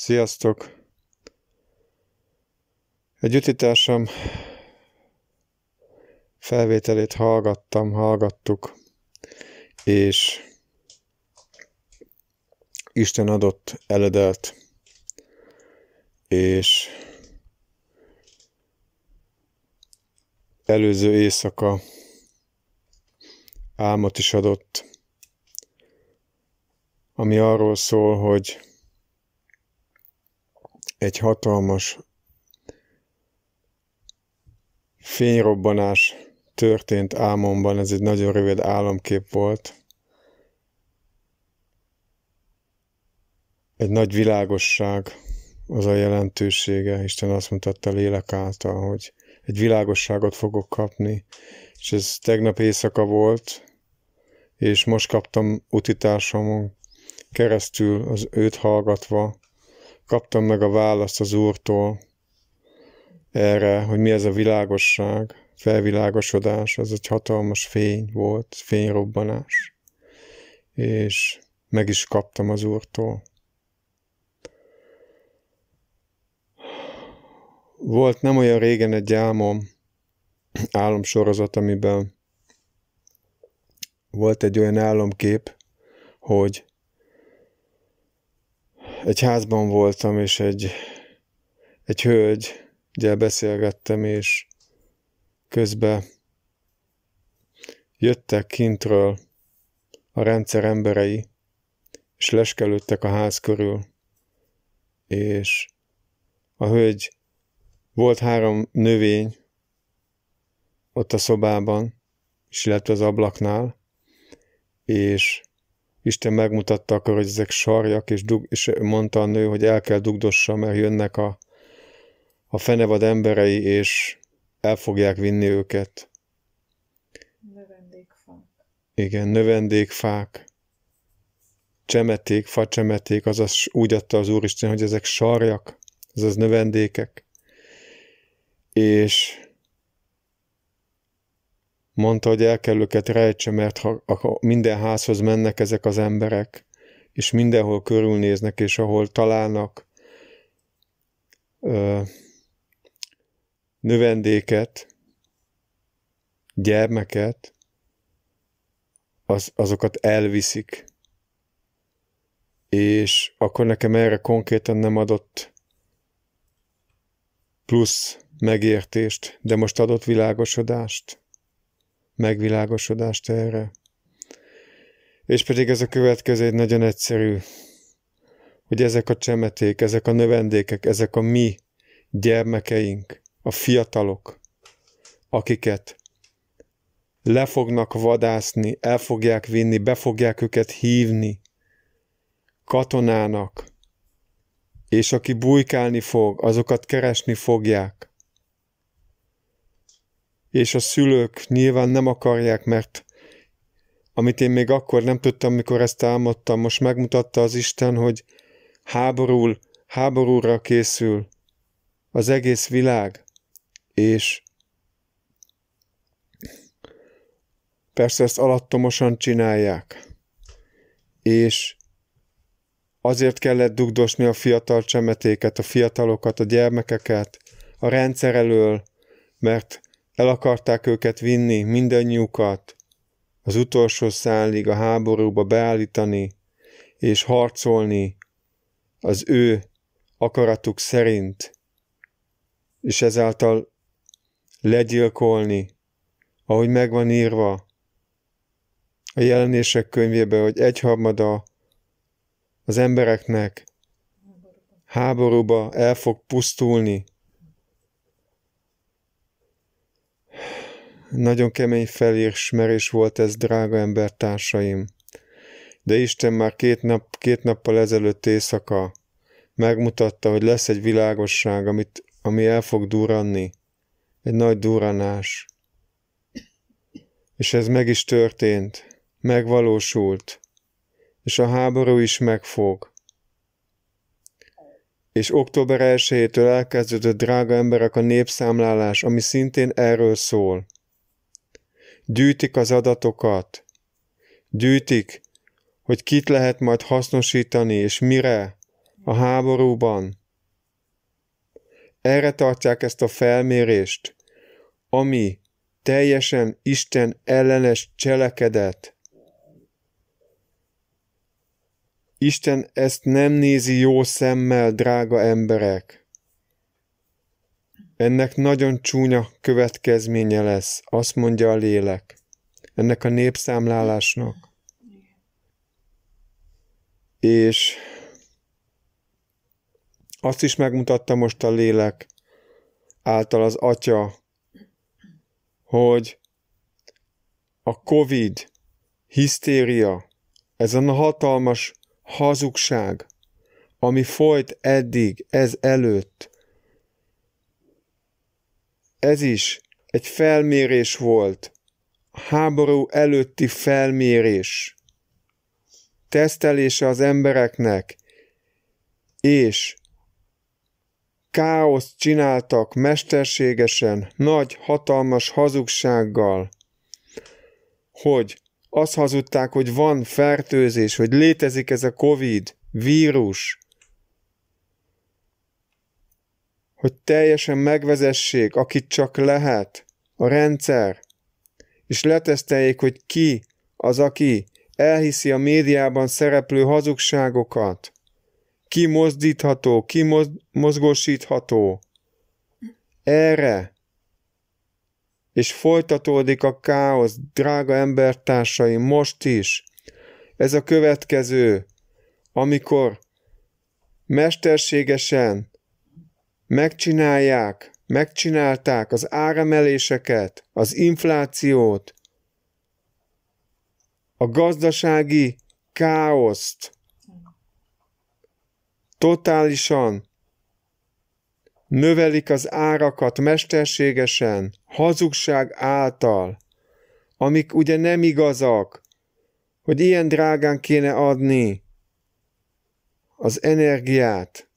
Sziasztok! Egy utitársam felvételét hallgattam, hallgattuk, és Isten adott eledelt, és előző éjszaka álmot is adott, ami arról szól, hogy egy hatalmas fényrobbanás történt álmomban, ez egy nagyon rövid álomkép volt. Egy nagy világosság az a jelentősége, Isten azt mutatta lélek által, hogy egy világosságot fogok kapni, és ez tegnap éjszaka volt, és most kaptam utitársamon keresztül az őt hallgatva, kaptam meg a választ az Úrtól erre, hogy mi ez a világosság, felvilágosodás, az egy hatalmas fény volt, fényrobbanás, és meg is kaptam az Úrtól. Volt nem olyan régen egy álmom, álomsorozat, amiben volt egy olyan álomkép, hogy egy házban voltam, és egy, egy hölgyel beszélgettem, és közben jöttek kintről a rendszer emberei, és leskelődtek a ház körül, és a hölgy volt három növény ott a szobában, és illetve az ablaknál, és Isten megmutatta akkor, hogy ezek sarjak, és, dug, és mondta a nő, hogy el kell dugdossa, mert jönnek a, a fenevad emberei, és el fogják vinni őket. Növendékfák. Igen, növendékfák. Csemeték, facsemeték, azaz úgy adta az Úristen, hogy ezek sarjak, azaz növendékek. És Mondta, hogy el kell őket rejtse, mert ha, ha minden házhoz mennek ezek az emberek, és mindenhol körülnéznek, és ahol találnak ö, növendéket, gyermeket, az, azokat elviszik. És akkor nekem erre konkrétan nem adott plusz megértést, de most adott világosodást megvilágosodást erre. És pedig ez a következő egy nagyon egyszerű, hogy ezek a csemeték, ezek a növendékek, ezek a mi gyermekeink, a fiatalok, akiket le fognak vadászni, el fogják vinni, be fogják őket hívni katonának, és aki bujkálni fog, azokat keresni fogják és a szülők nyilván nem akarják, mert amit én még akkor nem tudtam, mikor ezt álmodtam, most megmutatta az Isten, hogy háborúl, háborúra készül az egész világ, és persze ezt alattomosan csinálják, és azért kellett dugdosni a fiatal csemetéket, a fiatalokat, a gyermekeket a rendszer elől, mert el akarták őket vinni, mindannyiukat, az utolsó szálig a háborúba beállítani, és harcolni az ő akaratuk szerint, és ezáltal legyilkolni, ahogy megvan írva a jelenések könyvében, hogy egyharmada az embereknek háborúba el fog pusztulni, Nagyon kemény felismerés volt ez, drága embertársaim. De Isten már két, nap, két nappal ezelőtt éjszaka megmutatta, hogy lesz egy világosság, amit, ami el fog duranni. Egy nagy duranás. És ez meg is történt. Megvalósult. És a háború is megfog. És október 1-től elkezdődött, drága emberek, a népszámlálás, ami szintén erről szól gyűjtik az adatokat, gyűjtik, hogy kit lehet majd hasznosítani, és mire, a háborúban. Erre tartják ezt a felmérést, ami teljesen Isten ellenes cselekedet. Isten ezt nem nézi jó szemmel, drága emberek. Ennek nagyon csúnya következménye lesz, azt mondja a lélek, ennek a népszámlálásnak. És azt is megmutatta most a lélek által az atya, hogy a Covid, hisztéria, ez a hatalmas hazugság, ami folyt eddig, ez előtt, ez is egy felmérés volt, háború előtti felmérés, tesztelése az embereknek, és káoszt csináltak mesterségesen, nagy, hatalmas hazugsággal, hogy azt hazudták, hogy van fertőzés, hogy létezik ez a Covid vírus, hogy teljesen megvezessék, akit csak lehet, a rendszer, és leteszteljék, hogy ki az, aki elhiszi a médiában szereplő hazugságokat, ki mozdítható, ki mozgósítható. Erre. És folytatódik a káosz, drága embertársaim, most is. Ez a következő, amikor mesterségesen megcsinálják, megcsinálták az áremeléseket, az inflációt, a gazdasági káoszt, totálisan növelik az árakat mesterségesen, hazugság által, amik ugye nem igazak, hogy ilyen drágán kéne adni az energiát.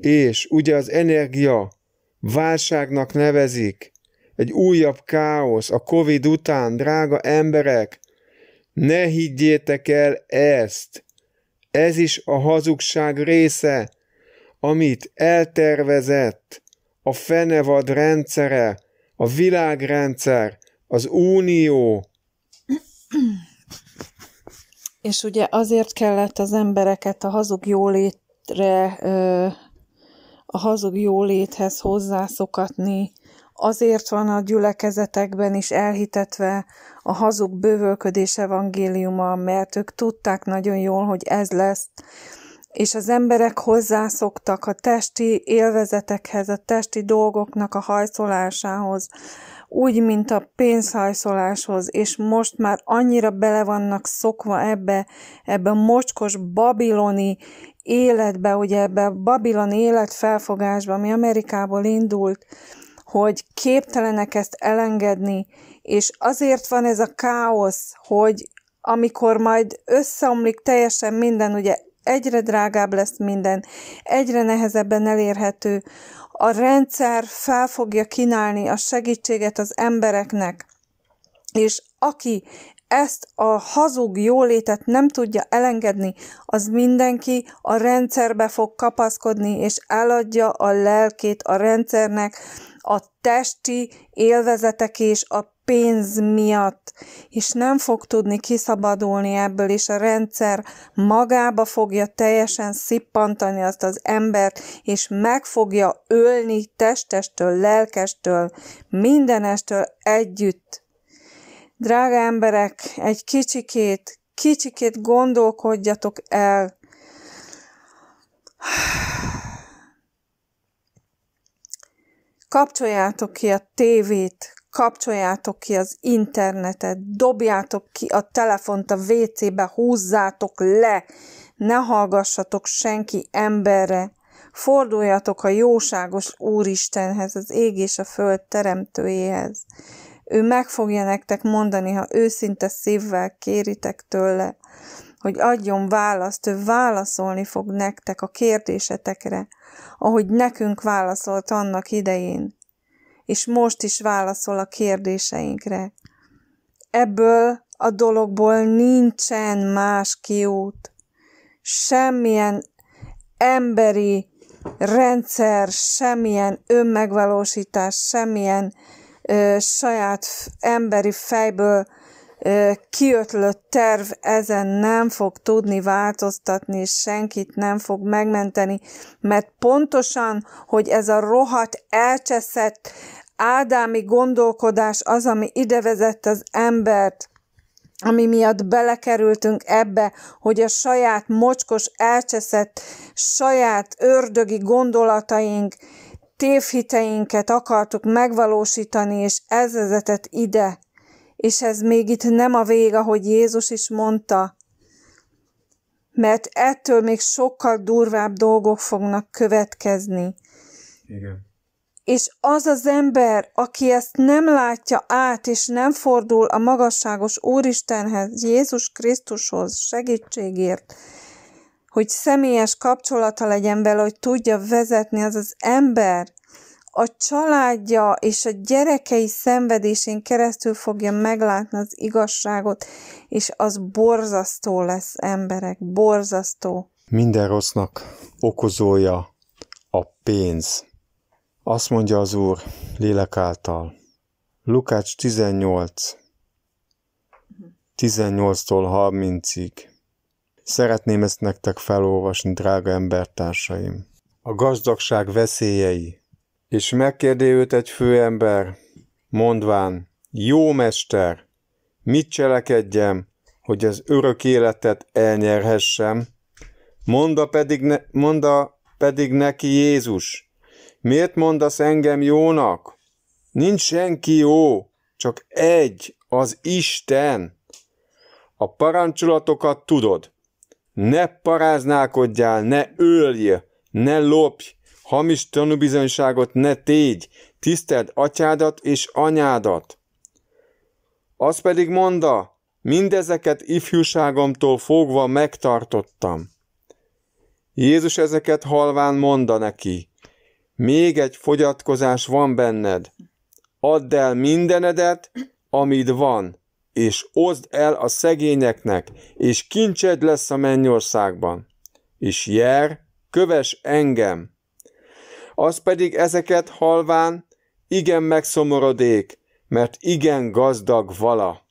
És ugye az energia válságnak nevezik, egy újabb káosz a Covid után, drága emberek, ne higgyétek el ezt, ez is a hazugság része, amit eltervezett a fenevad rendszere, a világrendszer, az unió. És ugye azért kellett az embereket a hazug jólétre, a hazug jóléthez hozzászokatni, azért van a gyülekezetekben is elhitetve a hazug bővölködés evangéliuma, mert ők tudták nagyon jól, hogy ez lesz, és az emberek hozzászoktak a testi élvezetekhez, a testi dolgoknak a hajszolásához, úgy, mint a pénzhajszoláshoz, és most már annyira bele vannak szokva ebbe, ebbe a mocskos babiloni életbe, ugye ebbe a babiloni életfelfogásba, ami Amerikából indult, hogy képtelenek ezt elengedni, és azért van ez a káosz, hogy amikor majd összeomlik teljesen minden, ugye egyre drágább lesz minden, egyre nehezebben elérhető, a rendszer fel fogja kínálni a segítséget az embereknek, és aki ezt a hazug jólétet nem tudja elengedni, az mindenki a rendszerbe fog kapaszkodni, és eladja a lelkét a rendszernek, a testi élvezetek és a pénz miatt, és nem fog tudni kiszabadulni ebből, és a rendszer magába fogja teljesen szippantani azt az embert, és meg fogja ölni testestől, lelkestől, mindenestől együtt. Drága emberek, egy kicsikét, kicsikét gondolkodjatok el, kapcsoljátok ki a tévét, kapcsoljátok ki az internetet, dobjátok ki a telefont a WC-be, húzzátok le, ne hallgassatok senki emberre, forduljatok a jóságos Úristenhez, az ég és a föld teremtőjéhez. Ő meg fogja nektek mondani, ha őszinte szívvel kéritek tőle, hogy adjon választ, ő válaszolni fog nektek a kérdésetekre, ahogy nekünk válaszolt annak idején, és most is válaszol a kérdéseinkre. Ebből a dologból nincsen más kiút, semmilyen emberi rendszer, semmilyen önmegvalósítás, semmilyen ö, saját emberi fejből kiötlött terv ezen nem fog tudni változtatni, és senkit nem fog megmenteni, mert pontosan, hogy ez a rohadt elcseszett ádámi gondolkodás az, ami ide vezet az embert, ami miatt belekerültünk ebbe, hogy a saját mocskos, elcseszett, saját ördögi gondolataink, tévhiteinket akartuk megvalósítani, és ez vezetett ide. És ez még itt nem a vég, ahogy Jézus is mondta, mert ettől még sokkal durvább dolgok fognak következni. Igen. És az az ember, aki ezt nem látja át, és nem fordul a magasságos Úristenhez, Jézus Krisztushoz segítségért, hogy személyes kapcsolata legyen vele, hogy tudja vezetni az az ember, a családja és a gyerekei szenvedésén keresztül fogja meglátni az igazságot, és az borzasztó lesz, emberek, borzasztó. Minden rossznak okozója a pénz. Azt mondja az Úr lélek által. Lukács 18, 18-tól 30-ig. Szeretném ezt nektek felolvasni, drága embertársaim. A gazdagság veszélyei. És megkérdé őt egy főember, mondván, jó mester, mit cselekedjem, hogy az örök életet elnyerhessem? Monda pedig, ne, monda pedig neki Jézus, Miért mondasz engem jónak? Nincs senki jó, csak egy, az Isten. A parancsolatokat tudod. Ne paráználkodjál, ne ölj, ne lopj, hamis tanúbizonyságot ne tégy, tiszteld atyádat és anyádat. Az pedig monda, mindezeket ifjúságomtól fogva megtartottam. Jézus ezeket halván monda neki, még egy fogyatkozás van benned. Add el mindenedet, amit van, és oszd el a szegényeknek, és kincsed lesz a mennyországban. És jer, köves engem. Az pedig ezeket halván, igen megszomorodék, mert igen gazdag vala.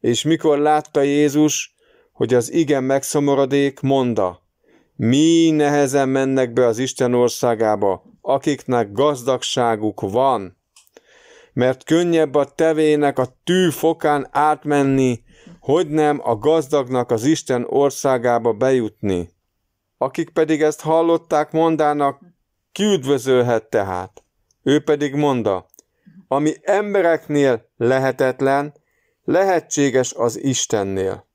És mikor látta Jézus, hogy az igen megszomorodék, monda, mi nehezen mennek be az Isten országába, akiknek gazdagságuk van, mert könnyebb a tevének a tű fokán átmenni, hogy nem a gazdagnak az Isten országába bejutni. Akik pedig ezt hallották, mondának, ki üdvözölhet tehát? Ő pedig monda, ami embereknél lehetetlen, lehetséges az Istennél.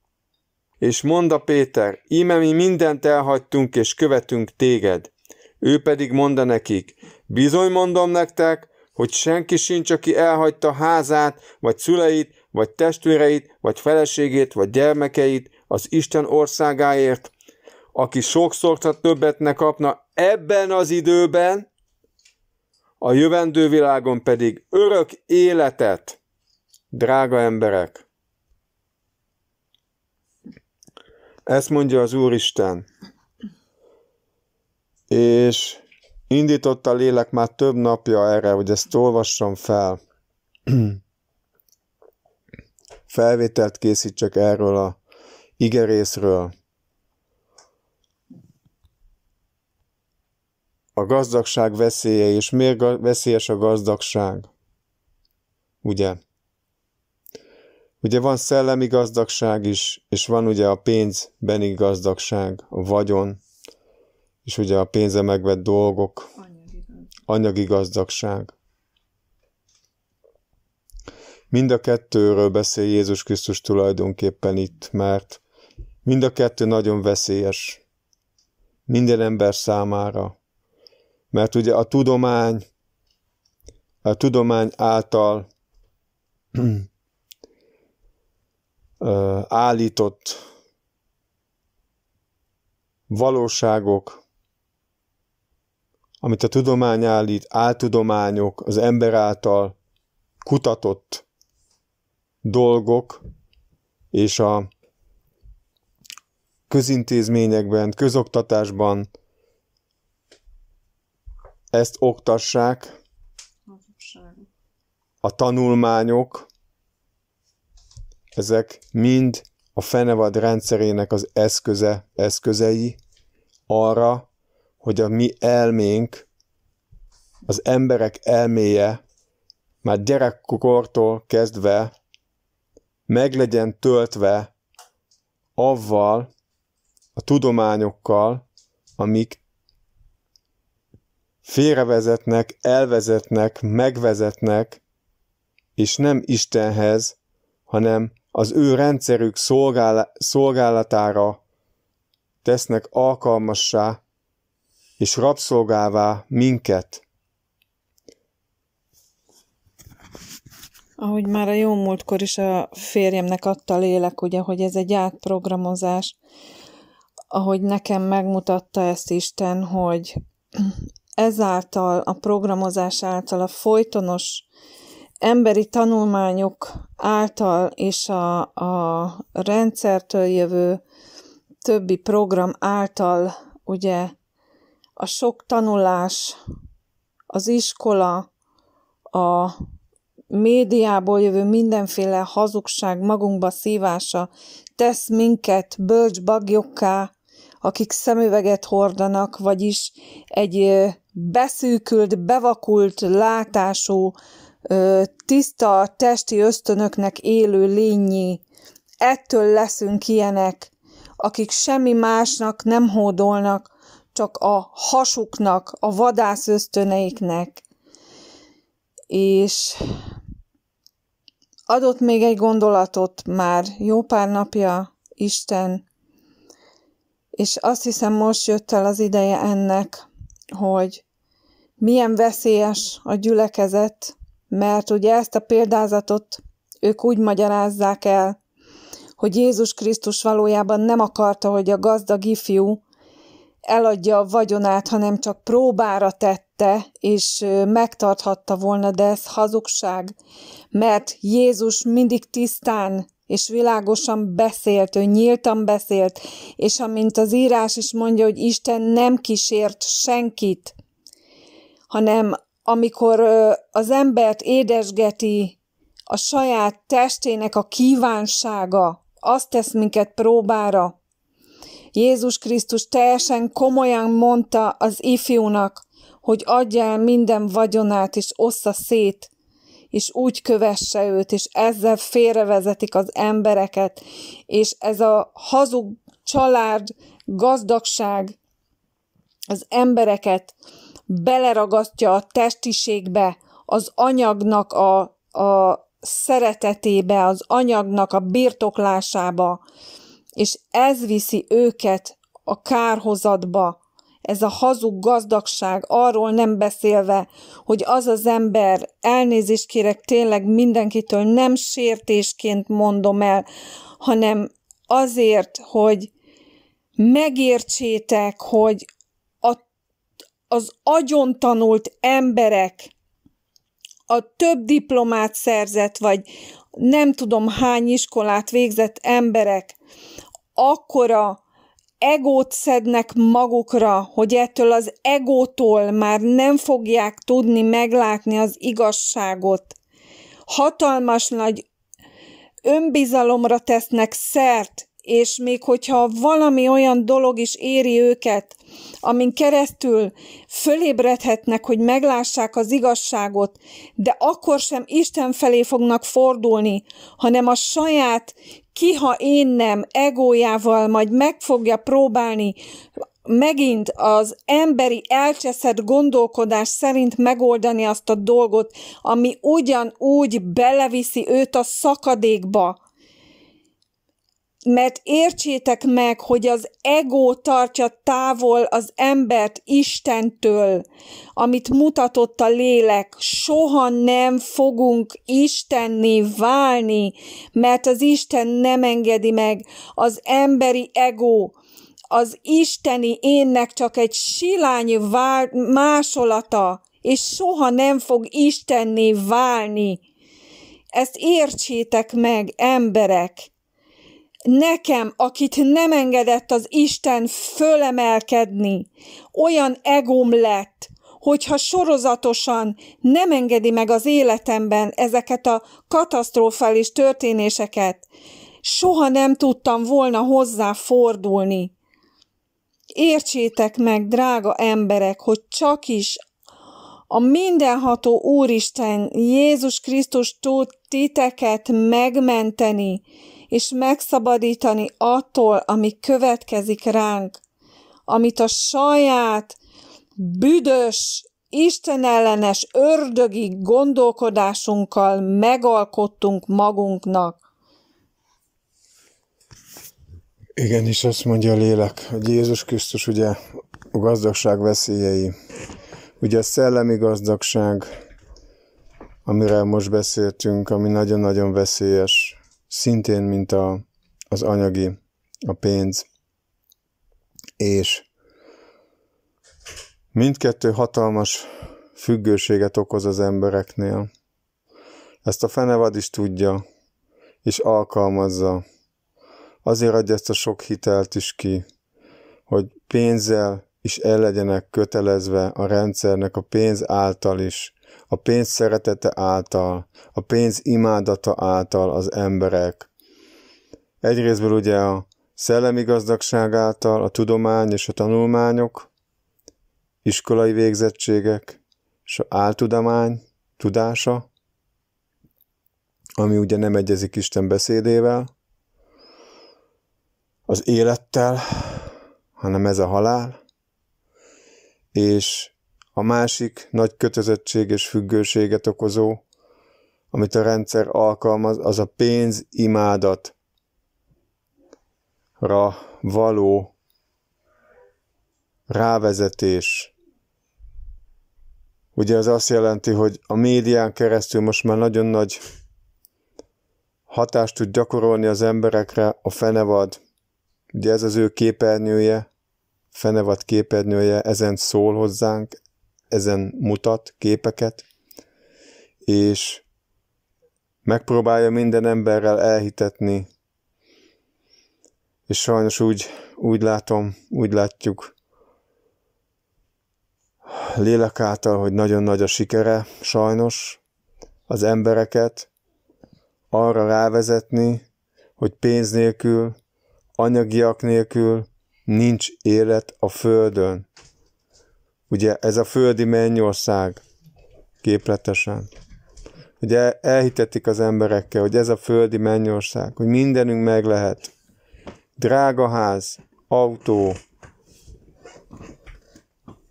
És mondta Péter, íme mi mindent elhagytunk és követünk téged. Ő pedig mondta nekik, bizony mondom nektek, hogy senki sincs, aki elhagyta házát, vagy szüleit, vagy testvéreit, vagy feleségét, vagy gyermekeit az Isten országáért, aki sokszor többet ne kapna ebben az időben, a jövendő világon pedig örök életet. Drága emberek, Ezt mondja az Úristen. És indította a lélek már több napja erre, hogy ezt olvassam fel. Felvételt készítsek erről a igerészről. A gazdagság veszélye, és miért veszélyes a gazdagság? Ugye? Ugye van szellemi gazdagság is, és van ugye a pénzbeni gazdagság, a vagyon, és ugye a pénze megvett dolgok, anyagi gazdagság. Mind a kettőről beszél Jézus Krisztus tulajdonképpen itt, mert mind a kettő nagyon veszélyes minden ember számára. Mert ugye a tudomány, a tudomány által állított valóságok, amit a tudomány állít, áltudományok, az ember által kutatott dolgok, és a közintézményekben, közoktatásban ezt oktassák, a tanulmányok, ezek mind a fenevad rendszerének az eszköze, eszközei arra, hogy a mi elménk, az emberek elméje már gyerekkortól kezdve meg legyen töltve avval, a tudományokkal, amik félrevezetnek, elvezetnek, megvezetnek, és nem Istenhez, hanem az ő rendszerük szolgál- szolgálatára tesznek alkalmassá és rabszolgává minket. Ahogy már a jó múltkor is a férjemnek adta lélek, ugye, hogy ez egy átprogramozás, ahogy nekem megmutatta ezt Isten, hogy ezáltal, a programozás által, a folytonos emberi tanulmányok által és a, a rendszertől jövő többi program által ugye a sok tanulás, az iskola, a médiából jövő mindenféle hazugság magunkba szívása tesz minket bölcsbagyokká, akik szemüveget hordanak, vagyis egy beszűkült, bevakult látású, tiszta testi ösztönöknek élő lényi. Ettől leszünk ilyenek, akik semmi másnak nem hódolnak, csak a hasuknak, a vadász ösztöneiknek. És adott még egy gondolatot már jó pár napja Isten, és azt hiszem most jött el az ideje ennek, hogy milyen veszélyes a gyülekezet, mert ugye ezt a példázatot ők úgy magyarázzák el, hogy Jézus Krisztus valójában nem akarta, hogy a gazdag ifjú eladja a vagyonát, hanem csak próbára tette, és megtarthatta volna, de ez hazugság, mert Jézus mindig tisztán és világosan beszélt, ő nyíltan beszélt, és amint az írás is mondja, hogy Isten nem kísért senkit, hanem amikor az embert édesgeti a saját testének a kívánsága, azt tesz minket próbára. Jézus Krisztus teljesen komolyan mondta az ifjúnak, hogy adja el minden vagyonát, és ossza szét, és úgy kövesse őt, és ezzel félrevezetik az embereket, és ez a hazug család, gazdagság az embereket beleragasztja a testiségbe, az anyagnak a, a szeretetébe, az anyagnak a birtoklásába, és ez viszi őket a kárhozatba, ez a hazug gazdagság, arról nem beszélve, hogy az az ember, elnézést kérek tényleg mindenkitől, nem sértésként mondom el, hanem azért, hogy megértsétek, hogy az agyon tanult emberek, a több diplomát szerzett, vagy nem tudom hány iskolát végzett emberek, akkora egót szednek magukra, hogy ettől az egótól már nem fogják tudni meglátni az igazságot. Hatalmas nagy önbizalomra tesznek szert, és még hogyha valami olyan dolog is éri őket, amin keresztül fölébredhetnek, hogy meglássák az igazságot, de akkor sem Isten felé fognak fordulni, hanem a saját kiha én nem egójával majd meg fogja próbálni megint az emberi elcseszett gondolkodás szerint megoldani azt a dolgot, ami ugyanúgy beleviszi őt a szakadékba, mert értsétek meg, hogy az ego tartja távol az embert Istentől, amit mutatott a lélek. Soha nem fogunk Istenné válni, mert az Isten nem engedi meg. Az emberi ego, az isteni énnek csak egy silány másolata, és soha nem fog Istenné válni. Ezt értsétek meg, emberek! Nekem, akit nem engedett az Isten fölemelkedni, olyan egóm lett, hogyha sorozatosan nem engedi meg az életemben ezeket a katasztrofális történéseket, soha nem tudtam volna hozzá fordulni. Értsétek meg, drága emberek, hogy csak is a mindenható Úristen Jézus Krisztus tud titeket megmenteni, és megszabadítani attól, ami következik ránk, amit a saját büdös, istenellenes, ördögi gondolkodásunkkal megalkottunk magunknak. Igen, és azt mondja a lélek, hogy Jézus Krisztus ugye a gazdagság veszélyei. Ugye a szellemi gazdagság, amiről most beszéltünk, ami nagyon-nagyon veszélyes, szintén, mint a, az anyagi, a pénz. És mindkettő hatalmas függőséget okoz az embereknél. Ezt a fenevad is tudja, és alkalmazza. Azért adja ezt a sok hitelt is ki, hogy pénzzel is el legyenek kötelezve a rendszernek a pénz által is, a pénz szeretete által, a pénz imádata által az emberek. Egyrésztből ugye a szellemi gazdagság által, a tudomány és a tanulmányok, iskolai végzettségek, és a áltudomány tudása, ami ugye nem egyezik Isten beszédével, az élettel, hanem ez a halál, és a másik nagy kötözöttség és függőséget okozó, amit a rendszer alkalmaz, az a pénz imádatra való rávezetés. Ugye az azt jelenti, hogy a médián keresztül most már nagyon nagy hatást tud gyakorolni az emberekre a fenevad. Ugye ez az ő képernyője, fenevad képernyője, ezen szól hozzánk, ezen mutat képeket, és megpróbálja minden emberrel elhitetni, és sajnos úgy, úgy látom, úgy látjuk lélek által, hogy nagyon nagy a sikere, sajnos, az embereket arra rávezetni, hogy pénz nélkül, anyagiak nélkül nincs élet a Földön. Ugye ez a földi mennyország képletesen. Ugye elhitetik az emberekkel, hogy ez a földi mennyország, hogy mindenünk meg lehet. Drága ház, autó,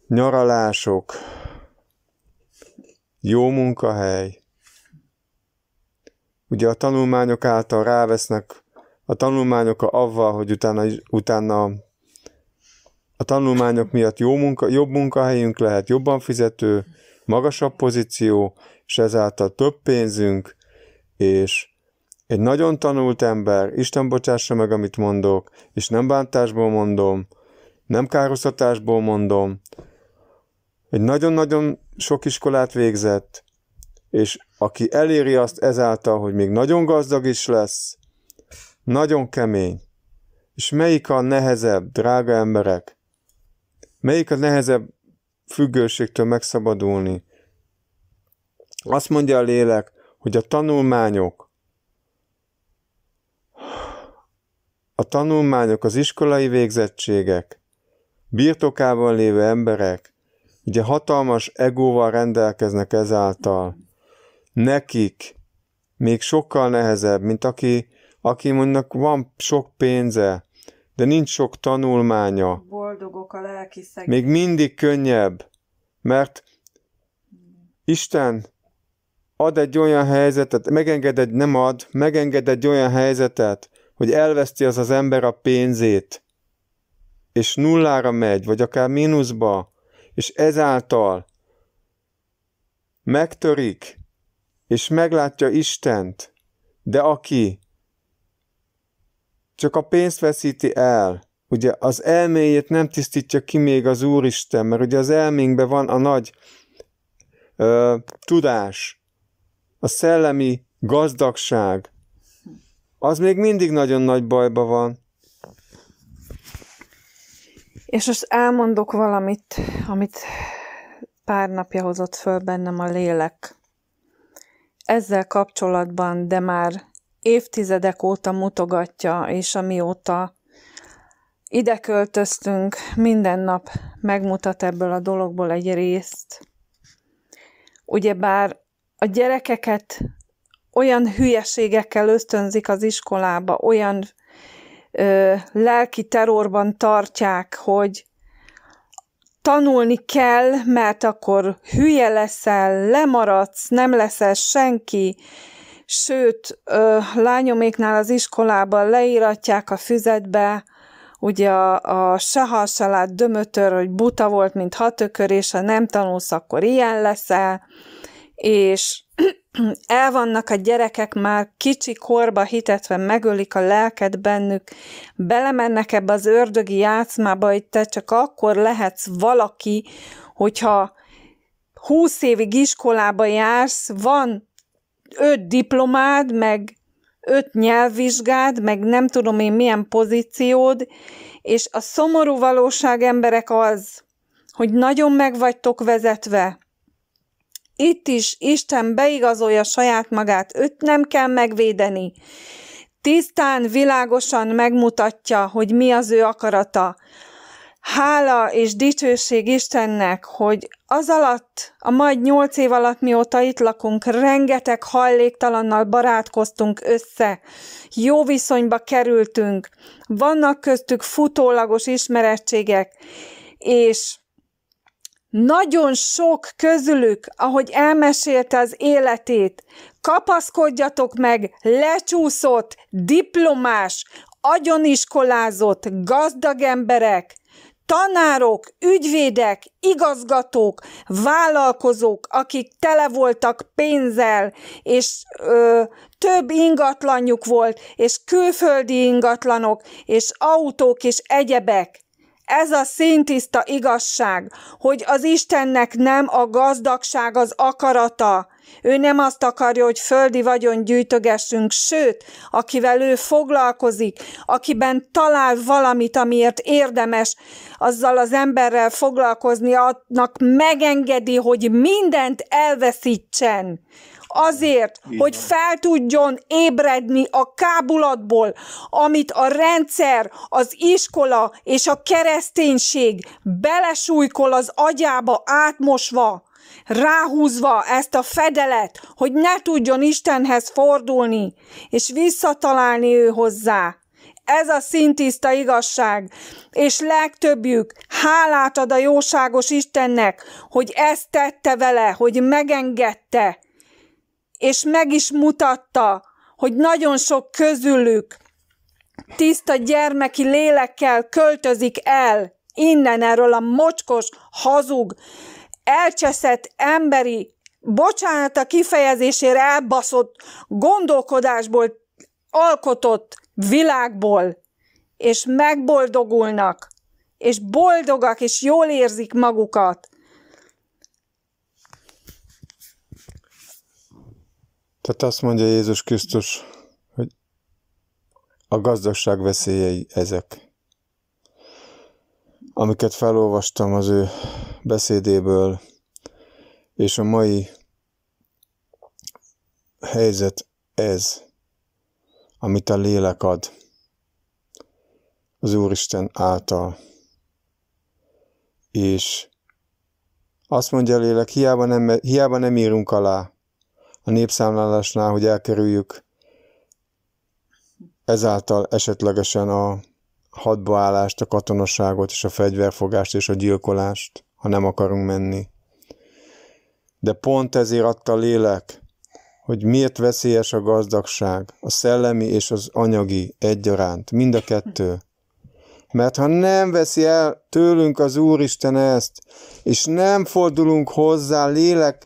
nyaralások, jó munkahely. Ugye a tanulmányok által rávesznek, a tanulmányok avval, hogy utána, utána a tanulmányok miatt jó munka, jobb munkahelyünk lehet, jobban fizető, magasabb pozíció, és ezáltal több pénzünk, és egy nagyon tanult ember, Isten bocsássa meg, amit mondok, és nem bántásból mondom, nem károsztatásból mondom, egy nagyon-nagyon sok iskolát végzett, és aki eléri azt ezáltal, hogy még nagyon gazdag is lesz, nagyon kemény. És melyik a nehezebb, drága emberek? Melyik a nehezebb függőségtől megszabadulni? Azt mondja a lélek, hogy a tanulmányok, a tanulmányok, az iskolai végzettségek, birtokában lévő emberek, ugye hatalmas egóval rendelkeznek ezáltal. Nekik még sokkal nehezebb, mint aki, aki mondjuk van sok pénze, de nincs sok tanulmánya. Boldogok a lelki szegény. Még mindig könnyebb, mert Isten ad egy olyan helyzetet, megenged egy, nem ad, megenged egy olyan helyzetet, hogy elveszti az az ember a pénzét, és nullára megy, vagy akár mínuszba, és ezáltal megtörik, és meglátja Istent, de aki csak a pénzt veszíti el, ugye az elméjét nem tisztítja ki még az Úristen, mert ugye az elménkben van a nagy ö, tudás, a szellemi gazdagság, az még mindig nagyon nagy bajba van. És most elmondok valamit, amit pár napja hozott föl bennem a lélek. Ezzel kapcsolatban, de már évtizedek óta mutogatja, és amióta ide költöztünk, minden nap megmutat ebből a dologból egy részt. Ugyebár a gyerekeket olyan hülyeségekkel ösztönzik az iskolába, olyan ö, lelki terrorban tartják, hogy tanulni kell, mert akkor hülye leszel, lemaradsz, nem leszel senki, sőt, ö, lányoméknál az iskolában leíratják a füzetbe, ugye a, a Sahar Salát dömötör, hogy buta volt, mint hatökör, és ha nem tanulsz, akkor ilyen leszel, és el vannak a gyerekek már kicsi korba hitetve, megölik a lelket bennük, belemennek ebbe az ördögi játszmába, hogy te csak akkor lehetsz valaki, hogyha húsz évig iskolába jársz, van öt diplomád, meg öt nyelvvizsgád, meg nem tudom én milyen pozíciód, és a szomorú valóság emberek az, hogy nagyon meg vagytok vezetve, itt is Isten beigazolja saját magát, őt nem kell megvédeni. Tisztán, világosan megmutatja, hogy mi az ő akarata. Hála és dicsőség Istennek, hogy az alatt, a majd nyolc év alatt, mióta itt lakunk, rengeteg hajléktalannal barátkoztunk össze, jó viszonyba kerültünk, vannak köztük futólagos ismerettségek, és nagyon sok közülük, ahogy elmesélte az életét, kapaszkodjatok meg, lecsúszott, diplomás, agyoniskolázott, gazdag emberek, tanárok, ügyvédek, igazgatók, vállalkozók, akik tele voltak pénzzel, és ö, több ingatlanjuk volt, és külföldi ingatlanok, és autók, és egyebek. Ez a színtiszta igazság, hogy az Istennek nem a gazdagság az akarata. Ő nem azt akarja, hogy földi vagyon gyűjtögessünk, sőt, akivel ő foglalkozik, akiben talál valamit, amiért érdemes azzal az emberrel foglalkozni, annak megengedi, hogy mindent elveszítsen azért, Igen. hogy fel tudjon ébredni a kábulatból, amit a rendszer, az iskola és a kereszténység belesújkol az agyába átmosva, ráhúzva ezt a fedelet, hogy ne tudjon Istenhez fordulni, és visszatalálni ő hozzá. Ez a szintiszta igazság, és legtöbbjük hálát ad a jóságos Istennek, hogy ezt tette vele, hogy megengedte, és meg is mutatta, hogy nagyon sok közülük tiszta gyermeki lélekkel költözik el innen erről a mocskos, hazug, elcseszett emberi, bocsánat a kifejezésére elbaszott gondolkodásból alkotott világból, és megboldogulnak, és boldogak, és jól érzik magukat, Tehát azt mondja Jézus Krisztus, hogy a gazdagság veszélyei ezek. Amiket felolvastam az ő beszédéből, és a mai helyzet ez, amit a lélek ad az Úristen által. És azt mondja a lélek, hiába nem, hiába nem írunk alá, a népszámlálásnál, hogy elkerüljük ezáltal esetlegesen a hadbaállást, a katonaságot és a fegyverfogást és a gyilkolást, ha nem akarunk menni. De pont ezért adta lélek, hogy miért veszélyes a gazdagság, a szellemi és az anyagi egyaránt, mind a kettő. Mert ha nem veszi el tőlünk az Úristen ezt, és nem fordulunk hozzá lélek,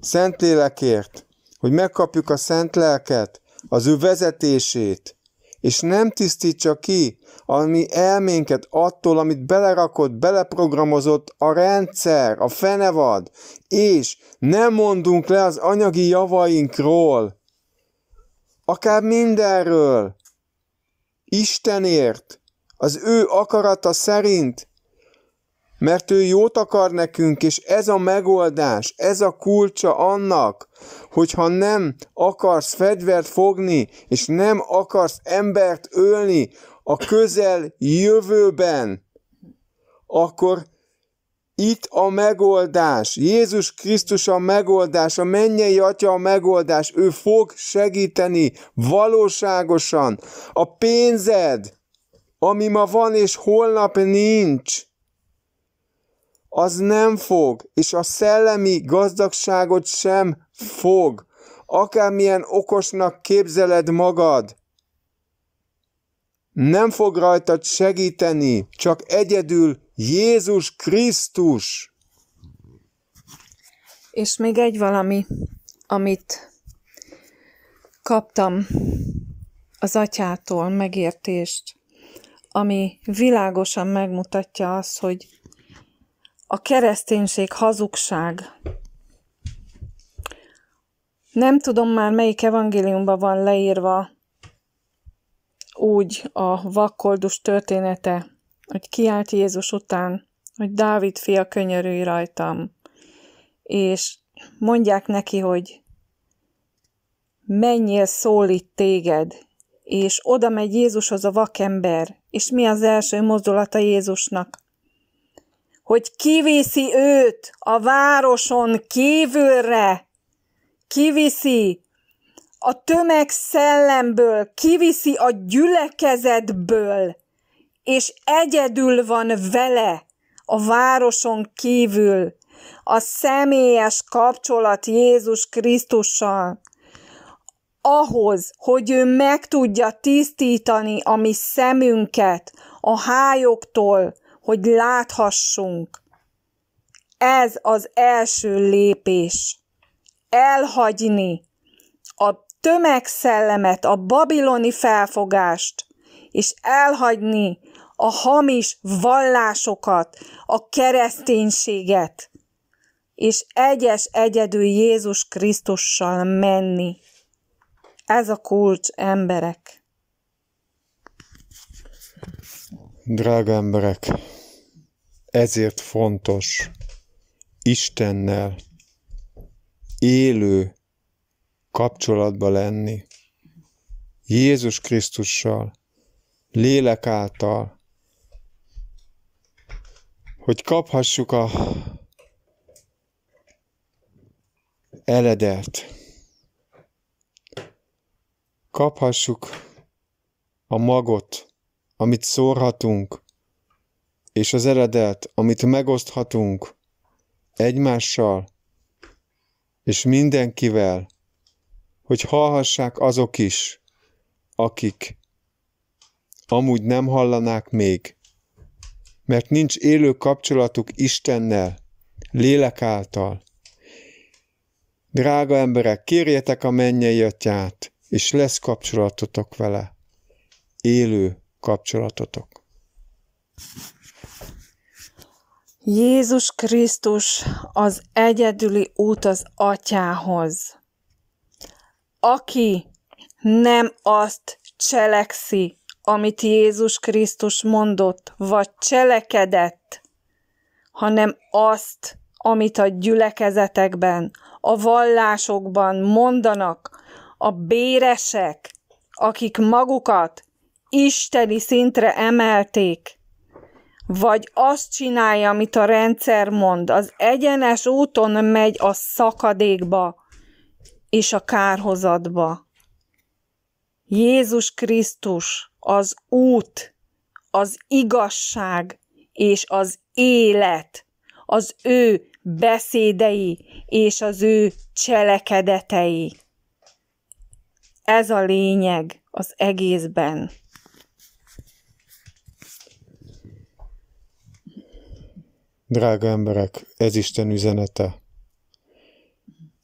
szent lélekért, hogy megkapjuk a szent lelket, az ő vezetését, és nem tisztítsa ki a mi elménket attól, amit belerakott, beleprogramozott a rendszer, a fenevad, és nem mondunk le az anyagi javainkról, akár mindenről, Istenért, az ő akarata szerint, mert ő jót akar nekünk, és ez a megoldás, ez a kulcsa annak, hogyha nem akarsz fegyvert fogni, és nem akarsz embert ölni a közel jövőben, akkor itt a megoldás. Jézus Krisztus a megoldás, a mennyei atya a megoldás. Ő fog segíteni valóságosan. A pénzed, ami ma van és holnap nincs, az nem fog, és a szellemi gazdagságot sem fog. Akármilyen okosnak képzeled magad, nem fog rajtad segíteni, csak egyedül Jézus Krisztus. És még egy valami, amit kaptam az atyától megértést, ami világosan megmutatja azt, hogy a kereszténység hazugság. Nem tudom már melyik evangéliumban van leírva úgy a vakkoldus története, hogy kiállt Jézus után, hogy Dávid fia könyörülj rajtam, és mondják neki, hogy menjél szólít téged, és oda megy Jézushoz a vakember, és mi az első mozdulata Jézusnak? Hogy kiviszi őt a városon kívülre, kiviszi a tömeg szellemből, kiviszi a gyülekezetből, és egyedül van vele a városon kívül a személyes kapcsolat Jézus Krisztussal, ahhoz, hogy ő meg tudja tisztítani a mi szemünket a hályoktól, hogy láthassunk. Ez az első lépés. Elhagyni a tömegszellemet, a babiloni felfogást, és elhagyni a hamis vallásokat, a kereszténységet, és egyes egyedül Jézus Krisztussal menni. Ez a kulcs, emberek. Drága emberek, ezért fontos Istennel élő kapcsolatba lenni. Jézus Krisztussal, lélek által, hogy kaphassuk a eledelt, kaphassuk a magot, amit szórhatunk, és az eredet, amit megoszthatunk egymással, és mindenkivel, hogy hallhassák azok is, akik amúgy nem hallanák még, mert nincs élő kapcsolatuk Istennel, lélek által. Drága emberek, kérjetek a mennyei atyát, és lesz kapcsolatotok vele. Élő kapcsolatotok. Jézus Krisztus az egyedüli út az atyához. Aki nem azt cselekszi, amit Jézus Krisztus mondott, vagy cselekedett, hanem azt, amit a gyülekezetekben, a vallásokban mondanak a béresek, akik magukat isteni szintre emelték, vagy azt csinálja, amit a rendszer mond, az egyenes úton megy a szakadékba és a kárhozatba. Jézus Krisztus az út, az igazság és az élet, az ő beszédei és az ő cselekedetei. Ez a lényeg az egészben. Drága emberek, ez Isten üzenete.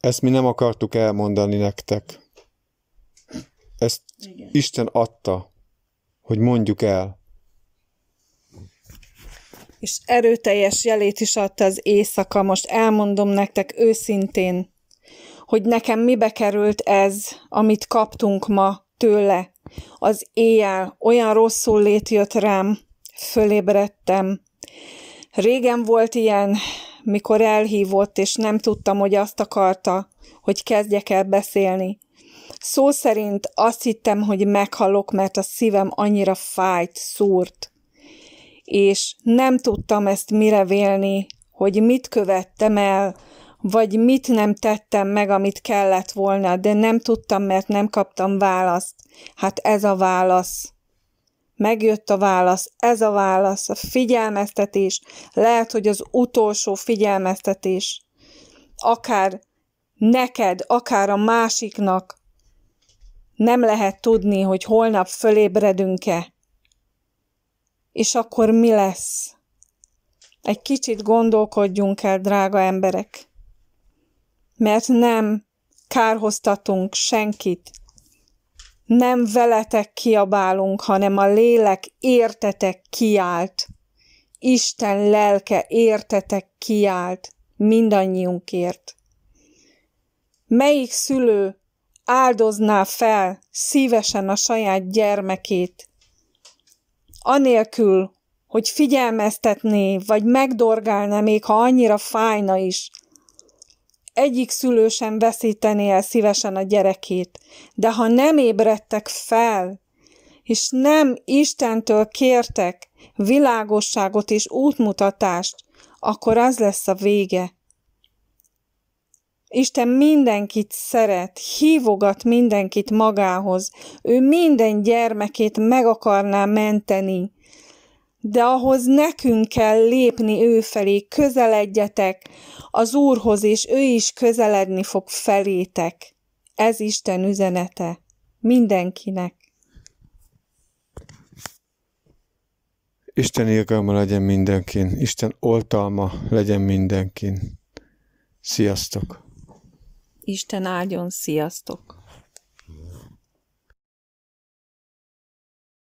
Ezt mi nem akartuk elmondani nektek. Ezt Igen. Isten adta, hogy mondjuk el. És erőteljes jelét is adta az éjszaka. Most elmondom nektek őszintén, hogy nekem mibe került ez, amit kaptunk ma tőle. Az éjjel olyan rosszul lét jött rám, fölébredtem. Régen volt ilyen, mikor elhívott, és nem tudtam, hogy azt akarta, hogy kezdjek el beszélni. Szó szerint azt hittem, hogy meghalok, mert a szívem annyira fájt, szúrt. És nem tudtam ezt mire vélni, hogy mit követtem el, vagy mit nem tettem meg, amit kellett volna, de nem tudtam, mert nem kaptam választ. Hát ez a válasz. Megjött a válasz, ez a válasz, a figyelmeztetés, lehet, hogy az utolsó figyelmeztetés. Akár neked, akár a másiknak nem lehet tudni, hogy holnap fölébredünk-e. És akkor mi lesz? Egy kicsit gondolkodjunk el, drága emberek. Mert nem kárhoztatunk senkit, nem veletek kiabálunk, hanem a lélek értetek kiált. Isten lelke értetek kiált mindannyiunkért. Melyik szülő áldozná fel szívesen a saját gyermekét, anélkül, hogy figyelmeztetné, vagy megdorgálna, még ha annyira fájna is, egyik szülő sem veszítené el szívesen a gyerekét, de ha nem ébredtek fel, és nem Istentől kértek világosságot és útmutatást, akkor az lesz a vége. Isten mindenkit szeret, hívogat mindenkit magához, ő minden gyermekét meg akarná menteni, de ahhoz nekünk kell lépni ő felé, közeledjetek az Úrhoz, és ő is közeledni fog felétek. Ez Isten üzenete mindenkinek. Isten irgalma legyen mindenkin, Isten oltalma legyen mindenkin. Sziasztok! Isten áldjon, sziasztok!